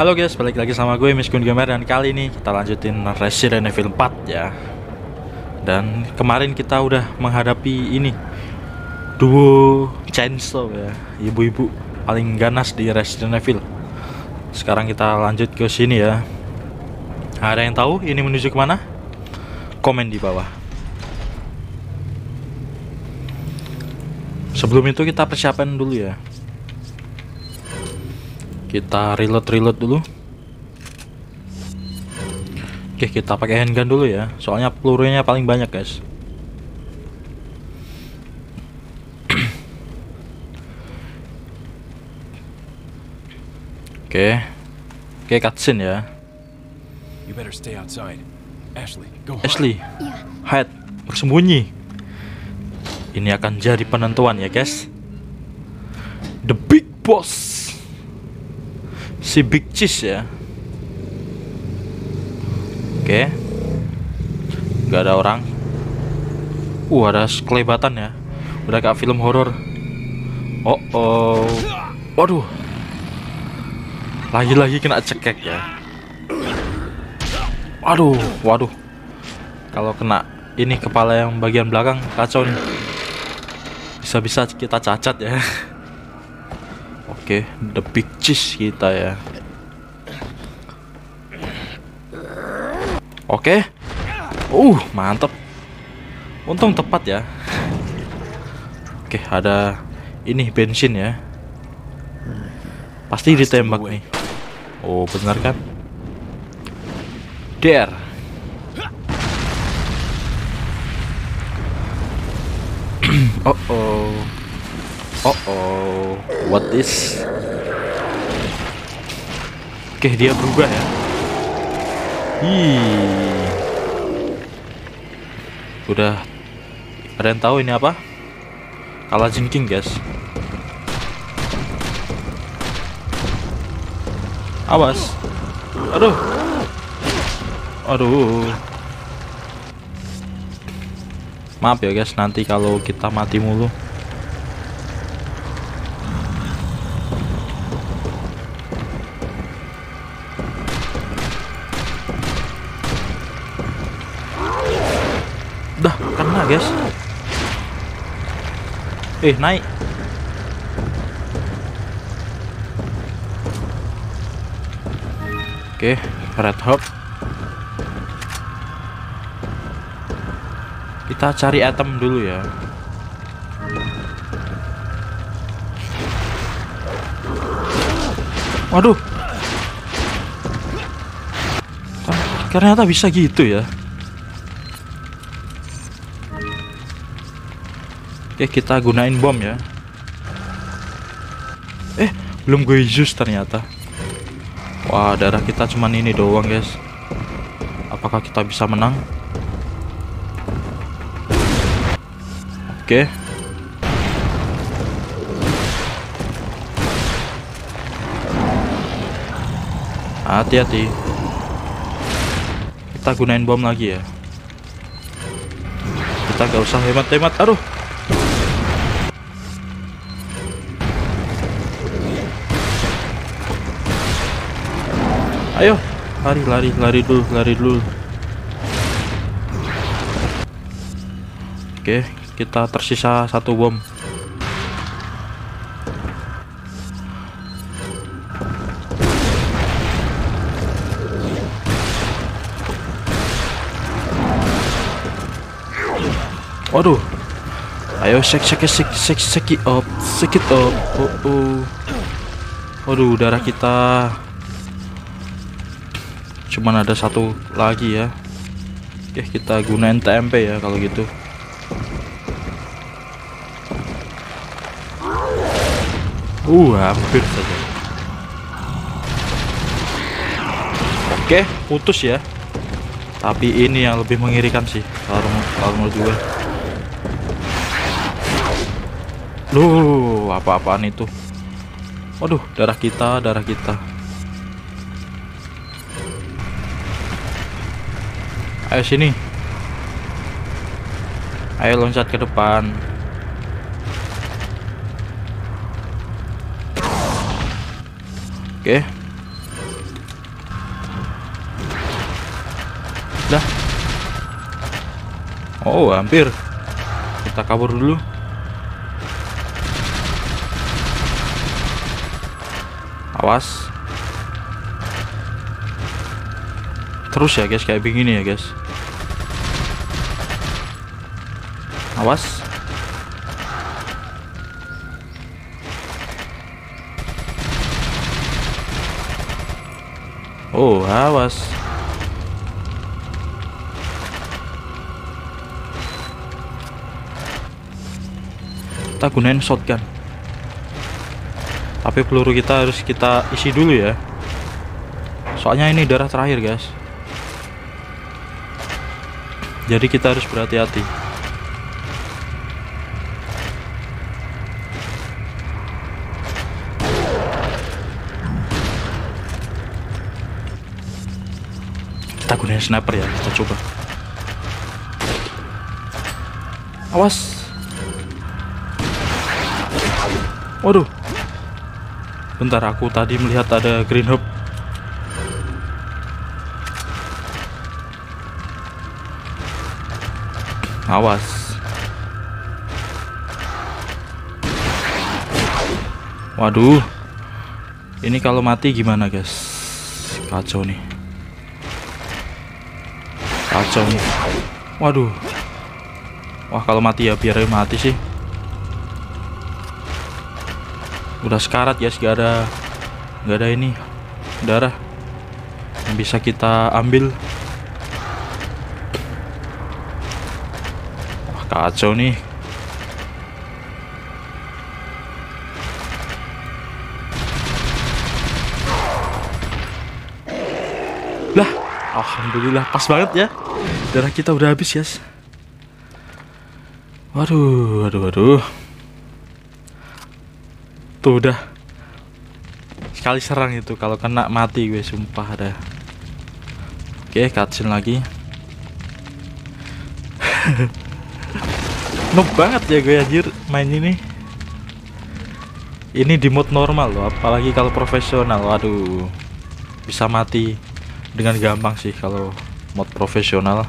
Halo guys, balik lagi sama gue Miskun Gamer dan kali ini kita lanjutin Resident Evil 4 ya. Dan kemarin kita udah menghadapi ini duo chainsaw ya, ibu-ibu paling ganas di Resident Evil. Sekarang kita lanjut ke sini ya. Ada yang tahu ini menuju ke mana? Komen di bawah. Sebelum itu kita persiapan dulu ya. Kita reload reload dulu. Oke, kita pakai handgun dulu ya. Soalnya pelurunya paling banyak, guys. Oke. Oke, cutscene ya. You better stay outside. Ashley, go hard. Ashley, Iya, hide, bersembunyi. Ini akan jadi penentuan ya, guys. The Big Boss. Si Big Cheese ya. Oke. Gak ada orang. Uh, ada kelebatan ya. Udah kayak film horor. Oh, oh. Waduh. Lagi-lagi kena cekek ya. Waduh, waduh. Kalau kena ini kepala yang bagian belakang kacau nih. Bisa-bisa kita cacat ya. Oke, the big cheese kita ya. Oke. Uh, mantap. Untung tepat ya. Oke, ada ini bensin ya. Pasti ditembak nih. Oh, benar kan? Dare. oh oh. Oh oh. What is? Oke, dia berubah ya. Ih. Udah ada yang tahu ini apa? Kalah King, guys. Awas. Aduh. Aduh. Maaf ya guys, nanti kalau kita mati mulu. Guys. Eh, naik. Oke, red hop. Kita cari item dulu ya. Waduh. Ternyata bisa gitu ya. Oke, kita gunain bom ya. Eh, belum gue use ternyata. Wah, darah kita cuman ini doang, guys. Apakah kita bisa menang? Oke. Hati-hati. Kita gunain bom lagi ya. Kita gak usah hemat-hemat. Aduh. Ayo, lari, lari, lari dulu, lari dulu. Oke, kita tersisa satu bom. Waduh. Ayo shake shake shake shake shake up, shake it up. Oh, oh. Waduh, darah kita cuman ada satu lagi ya. Oke, kita gunain TMP ya kalau gitu. Uh, hampir saja. Oke, putus ya. Tapi ini yang lebih mengirikan sih kalau kalau menurut gue. Loh, apa-apaan itu? Waduh, darah kita, darah kita. ayo sini. Ayo loncat ke depan. Oke. Okay. dah. Oh hampir. Kita kabur dulu. Awas. Terus ya guys kayak begini ya guys. Awas. Oh, awas. Kita gunain shotgun. Tapi peluru kita harus kita isi dulu ya. Soalnya ini darah terakhir, guys. Jadi kita harus berhati-hati. Kita gunain sniper ya, kita coba. Awas. Waduh. Bentar aku tadi melihat ada green hub. Awas. Waduh. Ini kalau mati gimana, guys? Kacau nih. Kacau nih. Waduh. Wah, kalau mati ya biar mati sih. Udah sekarat, guys, gak ada gak ada ini darah yang bisa kita ambil. Wah, kacau nih. Alhamdulillah pas banget ya. Darah kita udah habis, guys. Waduh, waduh, waduh. Tuh udah sekali serang itu kalau kena mati gue sumpah ada. Oke, cutscene lagi. Noob banget ya gue anjir main ini. Ini di mode normal loh, apalagi kalau profesional. Waduh. Bisa mati dengan gampang sih kalau mode profesional.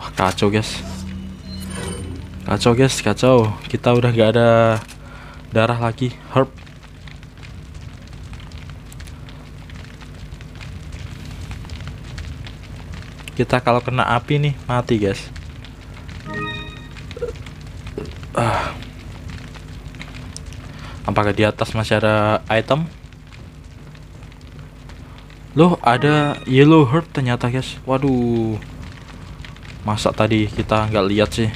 Wah, kacau guys. Kacau guys, kacau. Kita udah gak ada darah lagi. Herb. Kita kalau kena api nih mati guys. Ah. Apakah di atas masih ada item? Loh, ada yellow herb ternyata guys. Waduh. Masa tadi kita nggak lihat sih?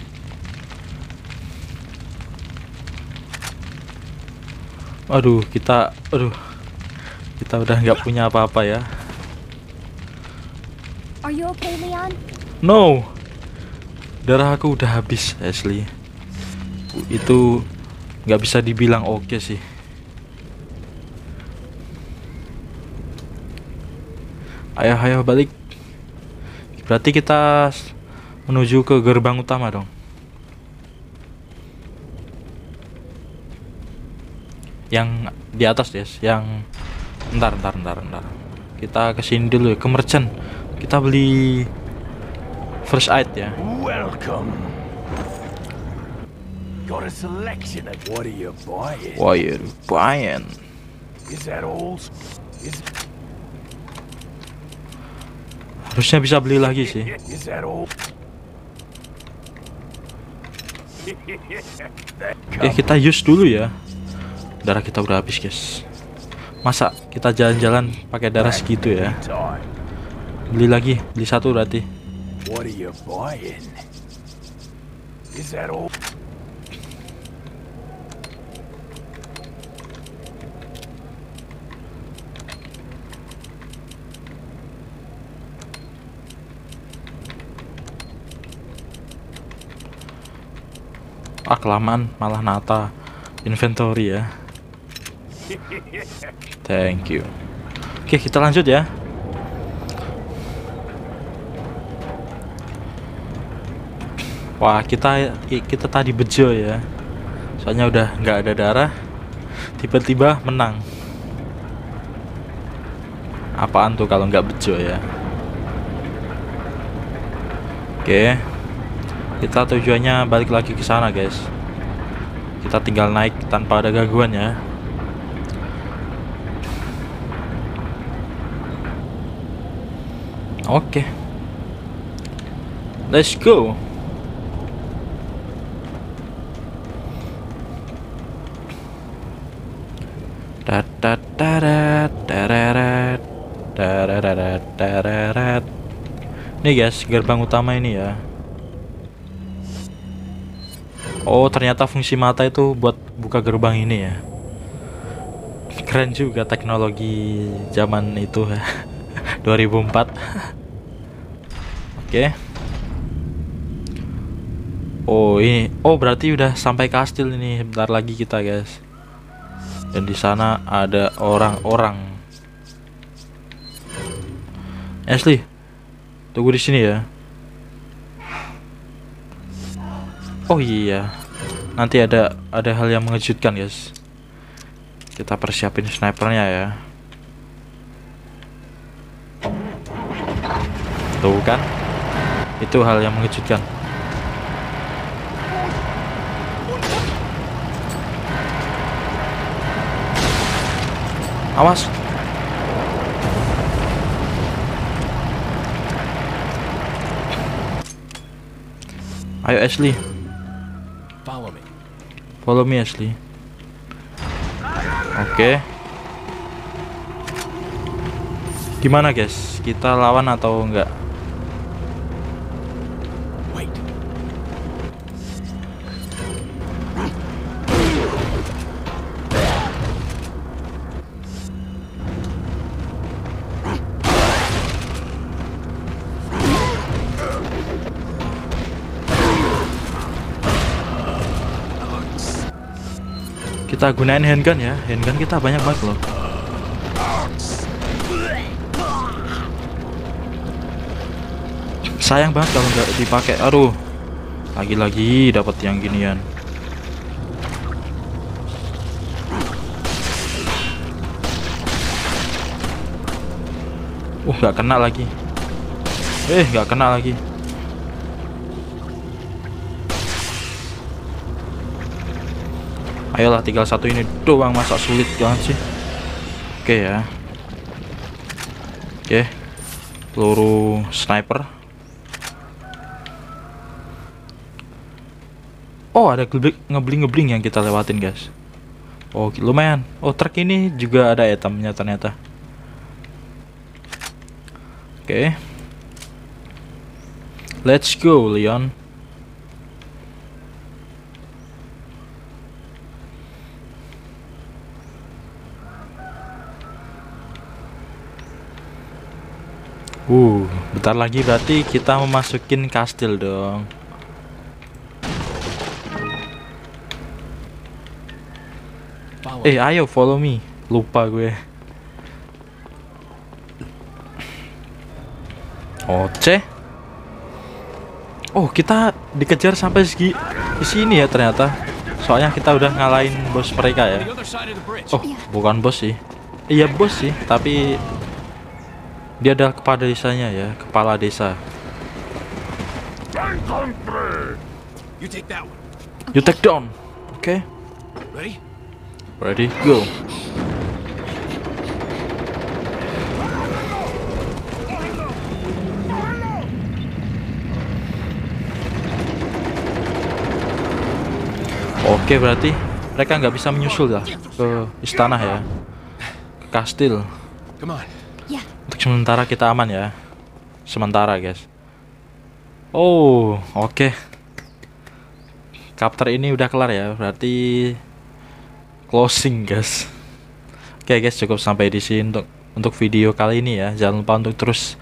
Aduh, kita, aduh, kita udah nggak punya apa-apa ya. Are you okay, Leon? No, darah aku udah habis, Ashley. Itu nggak bisa dibilang oke sih. Ayo, ayo balik. Berarti kita menuju ke gerbang utama dong. Yang di atas, Des. Yang ntar, ntar, ntar, ntar. Kita ke sini dulu ya, ke merchant. Kita beli first aid ya. Welcome. Got a selection of what are you buying? Wah, ya lumayan. Is that all? Is, Harusnya bisa beli lagi sih. Eh kita use dulu ya. Darah kita udah habis guys. Masa kita jalan-jalan pakai darah segitu ya? Beli lagi, beli satu berarti. Ah kelamaan malah nata inventory ya. Thank you. Oke kita lanjut ya. Wah kita kita tadi bejo ya. Soalnya udah nggak ada darah. Tiba-tiba menang. Apaan tuh kalau nggak bejo ya? Oke. Kita tujuannya balik lagi ke sana, guys. Kita tinggal naik tanpa ada gangguan ya. Oke. Let's go. Dararat. Nih guys, gerbang utama ini ya. Oh, ternyata fungsi mata itu buat buka gerbang ini ya. Keren juga teknologi zaman itu ya. 2004. Oke. Oh, ini. Oh, berarti udah sampai kastil ini. Bentar lagi kita, guys. Dan di sana ada orang-orang. Ashley, tunggu di sini ya. Oh iya, nanti ada ada hal yang mengejutkan guys. Kita persiapin snipernya ya. Tuh kan, itu hal yang mengejutkan. Awas. Ayo Ashley, Follow me. follow me Ashley. Oke. Gimana guys? Kita lawan atau enggak? Kita gunain handgun ya. Handgun kita banyak banget loh. Sayang banget kalau nggak dipakai. Aduh. Lagi-lagi dapat yang ginian. Uh, nggak kena lagi. Eh, nggak kena lagi. Ayolah tinggal satu ini doang masa sulit banget sih. Oke ya. Oke. Peluru sniper. Oh, ada ngebling-ngebling yang kita lewatin, guys. Oh, lumayan. Oh, truk ini juga ada itemnya ternyata. Oke. Let's go, Leon. Uh, bentar lagi berarti kita memasukin kastil dong. Eh, ayo follow me. Lupa gue. Oce. Oh, kita dikejar sampai segi di sini ya ternyata. Soalnya kita udah ngalahin bos mereka ya. Oh, bukan bos sih. Iya bos sih, tapi dia adalah kepala desanya ya, kepala desa. You take that one. You take down. Oke, Ready? ready, go. Oke, berarti mereka nggak bisa menyusul ya ke istana ya, ke kastil. Come on. Sementara kita aman ya. Sementara, guys. Oh, oke. Chapter ini udah kelar ya. Berarti closing, guys. Oke, guys, cukup sampai di sini untuk untuk video kali ini ya. Jangan lupa untuk terus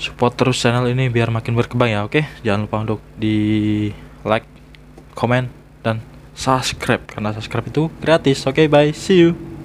support terus channel ini biar makin berkembang ya. Oke, jangan lupa untuk di like, comment dan subscribe karena subscribe itu gratis. Oke, bye. See you.